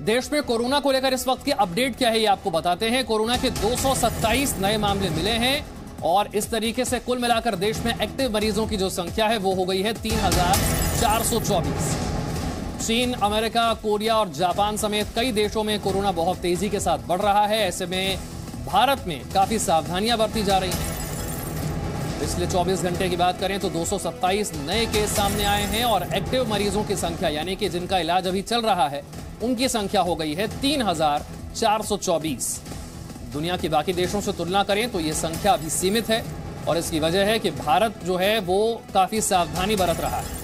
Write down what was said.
देश में कोरोना को लेकर इस वक्त की अपडेट क्या है ये आपको बताते हैं। कोरोना के 227 नए मामले मिले हैं और इस तरीके से कुल मिलाकर देश में एक्टिव मरीजों की जो संख्या है वो हो गई है 3,424 चीन अमेरिका कोरिया और जापान समेत कई देशों में कोरोना बहुत तेज़ी के साथ बढ़ रहा है। ऐसे में भारत में काफ़ी सावधानियाँ बरती जा रही हैं। पिछले 24 घंटे की बात करें तो 227 नए केस सामने आए हैं और एक्टिव मरीजों की संख्या यानी कि जिनका इलाज अभी चल रहा है उनकी संख्या हो गई है तीन हज़ार चार सौ चौबीस। दुनिया के बाकी देशों से तुलना करें तो यह संख्या अभी सीमित है और इसकी वजह है कि भारत जो है वो काफ़ी सावधानी बरत रहा है।